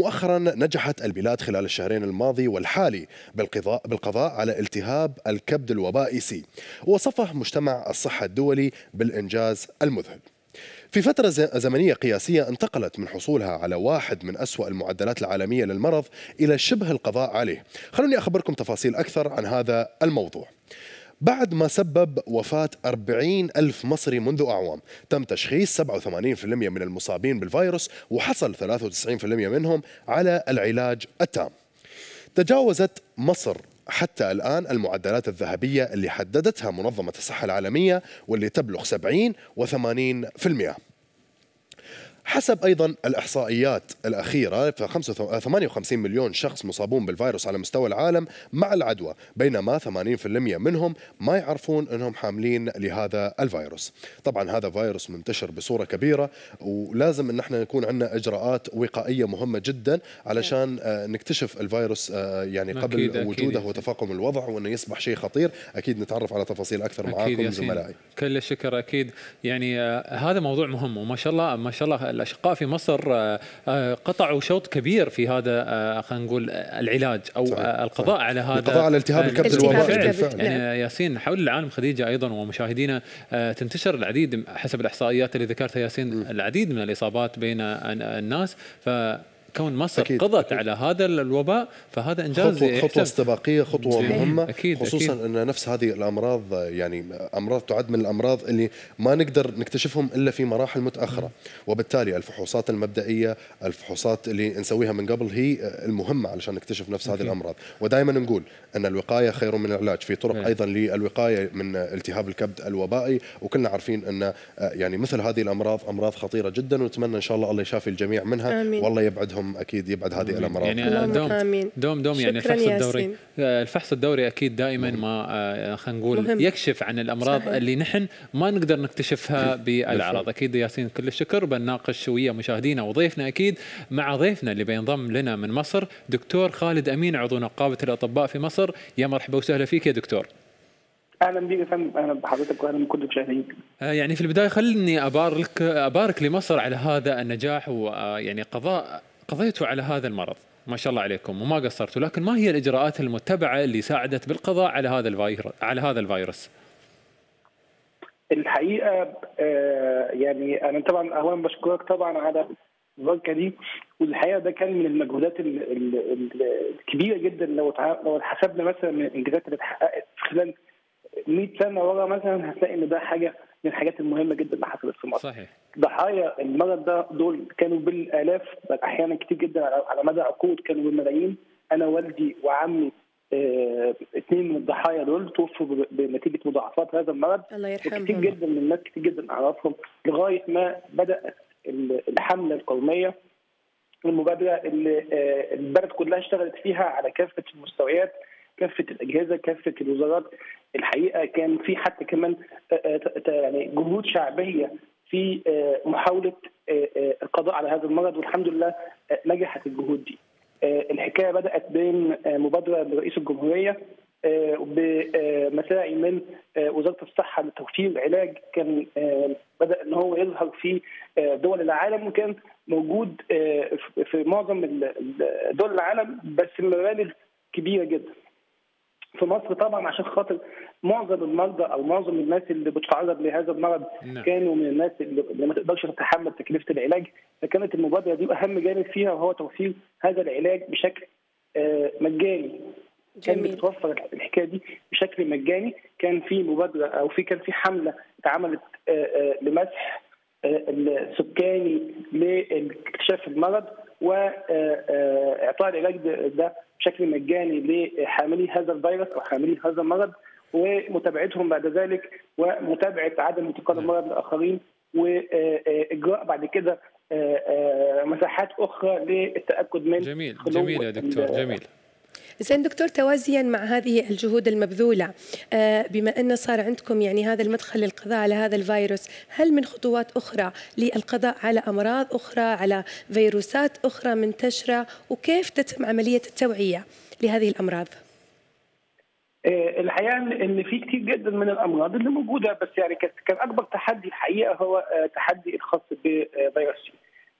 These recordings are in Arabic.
مؤخرا نجحت البلاد خلال الشهرين الماضي والحالي بالقضاء, بالقضاء على التهاب الكبد الوبائي سي وصفه مجتمع الصحة الدولي بالإنجاز المذهل. في فترة زمنية قياسية انتقلت من حصولها على واحد من أسوأ المعدلات العالمية للمرض إلى شبه القضاء عليه. خلوني أخبركم تفاصيل أكثر عن هذا الموضوع. بعد ما سبب وفاة 40 ألف مصري منذ أعوام. تم تشخيص 87% من المصابين بالفيروس وحصل 93% منهم على العلاج التام. تجاوزت مصر حتى الآن المعدلات الذهبية اللي حددتها منظمة الصحة العالمية واللي تبلغ 70 و80% حسب أيضا الإحصائيات الأخيرة ف 58 مليون شخص مصابون بالفيروس على مستوى العالم مع العدوى بينما 80% منهم ما يعرفون إنهم حاملين لهذا الفيروس. طبعا هذا فيروس منتشر بصورة كبيرة ولازم إن إحنا يكون عندنا إجراءات وقائية مهمة جدا علشان آه، نكتشف الفيروس آه، يعني قبل أكيد وجوده أكيد وتفاقم الوضع وإنه يصبح شيء خطير. أكيد نتعرف على تفاصيل أكثر معاكم زملائي. كل الشكر أكيد. يعني آه، هذا موضوع مهم وما شاء الله ما شاء الله الأشقاء في مصر آه، آه، قطعوا شوط كبير في هذا آه، خلينا نقول العلاج أو صحيح. القضاء صحيح. على هذا القضاء على التهاب الكبد الوبائي يعني نعم. ياسين حول العالم خديجة أيضا ومشاهدينا تنتشر العديد حسب الإحصائيات اللي ذكرتها ياسين العديد من الإصابات بين الناس ف كون مصر أكيد قضت أكيد. على هذا الوباء فهذا إنجاز خطوه, خطوة استباقية خطوة مهمة. أكيد خصوصا أكيد إن نفس هذه الأمراض يعني أمراض تعد من الأمراض اللي ما نقدر نكتشفهم إلا في مراحل متأخرة. وبالتالي الفحوصات المبدئية الفحوصات اللي نسويها من قبل هي المهمة علشان نكتشف نفس أكيد. هذه الأمراض. ودائما نقول إن الوقاية خير من العلاج. في طرق أكيد. أيضا للوقاية من التهاب الكبد الوبائي وكلنا عارفين إن يعني مثل هذه الأمراض أمراض خطيرة جدا ونتمنى إن شاء الله الله يشافي الجميع منها. آمين. والله يبعدهم لهم أكيد يبعد هذه الأمراض. يعني دوم دوم دوم يعني الفحص الدوري. آه، الفحص الدوري أكيد دائما ما آه، خلينا نقول مهم. يكشف عن الأمراض صحيح. اللي نحن ما نقدر نكتشفها بالأعراض. أكيد ياسين كل الشكر. بنناقش ويا مشاهدينا وضيفنا أكيد مع ضيفنا اللي بينضم لنا من مصر دكتور خالد أمين عضو نقابة الأطباء في مصر. يا مرحبا وسهلا فيك يا دكتور. أهلا بك يا فندم. أهلا بحضرتك واهلا بكل المشاهدين. يعني في البداية خليني أبارك أبارك لمصر على هذا النجاح ويعني قضاء قضيتوا على هذا المرض ما شاء الله عليكم وما قصرتوا لكن ما هي الإجراءات المتبعة اللي ساعدت بالقضاء على هذا الفيروس على هذا الفيروس الحقيقة آه يعني أنا طبعا اولا بشكرك طبعا على المباركه دي والحقيقة ده كان من المجهودات الكبيرة جدا لو لو حسبنا مثلا من الإنجازات اللي اتحققت خلال 100 سنة ورا مثلا هتلاقي إن ده حاجة من الحاجات المهمة جدا اللي حصلت في مصر. صحيح. ضحايا المرض ده دول كانوا بالآلاف بل أحيانا كتير جدا على مدى عقود كانوا بالملايين. أنا والدي وعمي اثنين من الضحايا دول توفوا بنتيجة مضاعفات هذا المرض الله يرحمهم. كتير جدا من الناس كتير جدا أعرفهم. لغاية ما بدأت الحملة القومية المبادرة اللي آه البلد كلها اشتغلت فيها على كافة المستويات كافة الأجهزة كافة الوزارات. الحقيقة كان في حتى كمان يعني جهود شعبية في محاولة القضاء على هذا المرض والحمد لله نجحت الجهود دي. الحكاية بدأت بين مبادرة برئيس الجمهورية بمساعي من وزارة الصحة لتوفير علاج كان بدأ إن هو يظهر في دول العالم وكان موجود في معظم دول العالم بس بمبالغ كبيرة جدا. في مصر طبعا عشان خاطر معظم المرضى أو معظم الناس اللي بتتعرض لهذا المرض نعم. كانوا من الناس اللي ما تقدرش تتحمل تكلفة العلاج فكانت المبادرة دي أهم جانب فيها وهو توفير هذا العلاج بشكل مجاني. كان بتوفر الحكاية دي بشكل مجاني. كان في مبادرة أو في كان في حملة اتعملت لمسح السكاني لاكتشاف المرض. وإعطاء العلاج ده بشكل مجاني لحاملي هذا الفيروس أو حاملي هذا المرض ومتابعتهم بعد ذلك ومتابعة عدم انتقال المرض لاخرين وإجراء بعد كده مساحات أخرى للتأكد من جميل جميل يا دكتور جميل. زين دكتور توازيا مع هذه الجهود المبذولة بما أن صار عندكم يعني هذا المدخل للقضاء على هذا الفيروس هل من خطوات أخرى للقضاء على أمراض أخرى على فيروسات أخرى منتشرة وكيف تتم عملية التوعية لهذه الأمراض؟ الحقيقة ان في كتير جدا من الأمراض اللي موجودة بس يعني كان أكبر تحدي الحقيقة هو تحدي الخاص بفيروس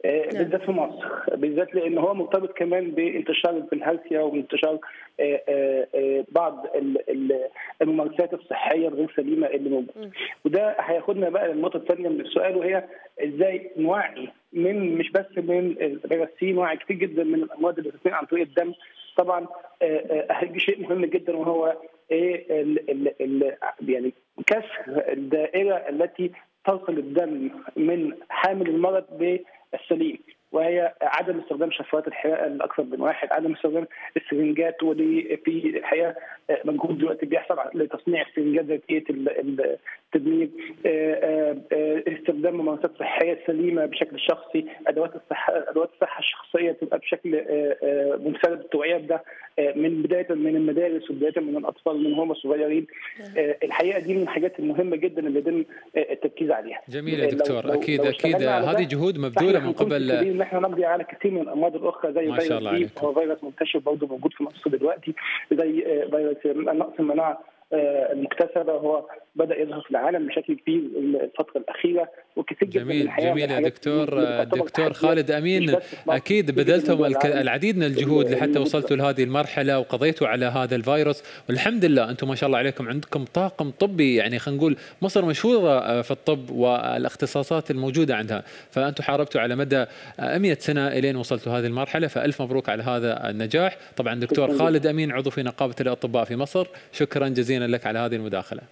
نعم. بالذات في مصر. بالذات لأن هو مرتبط كمان بانتشار البلهارسيا وانتشار بعض الممارسات الصحية الغير سليمة اللي موجودة. وده هياخدنا بقى للنقطة الثانية من السؤال وهي إزاي نوعي من مش بس من فيروس سي نوعي كتير جدا من الامراض اللي بتتنقل عن طريق الدم. طبعا هيجي شيء مهم جدا وهو إيه ال ال ال يعني كسر الدائرة التي تصل الدم من حامل المرض بالسليم وهي عدم استخدام شفرات الحقيقة لاكثر من واحد، عدم استخدام السرنجات ودي في الحقيقة مجهود دلوقتي بيحصل لتصنيع السرنجات ذاتية التدمير، استخدام ممارسات صحيه سليمه بشكل شخصي، أدوات الصحه أدوات الصحة الشخصية تبقى بشكل منفرد التوعيه بده من بداية من المدارس وبداية من الأطفال من هم صغيرين. الحقيقة دي من الحاجات المهمة جدا اللي يتم التركيز عليها. جميل يا دكتور لو أكيد لو أكيد هذه جهود مبذولة من قبل ان إحنا نقضي على كثير من الأمراض الأخرى زي فيروس هو فيروس منتشر برضه موجود في مصر دلوقتي زي فيروس نقص المناعة المكتسبه هو بدأ يظهر في العالم بشكل كبير الفترة الأخيرة وكثير جميل من جميل يا دكتور دكتور خالد أمين. أكيد بذلتم العديد من الجهود لحتى وصلتوا لهذه المرحلة وقضيتوا على هذا الفيروس. والحمد لله أنتم ما شاء الله عليكم عندكم طاقم طبي يعني خلينا نقول مصر مشهورة في الطب والاختصاصات الموجودة عندها. فأنتم حاربتوا على مدى 100 سنة إلين وصلتوا هذه المرحلة. فألف مبروك على هذا النجاح. طبعا دكتور خالد أمين عضو في نقابة الأطباء في مصر. شكرا جزيلا. لك على هذه المداخلة.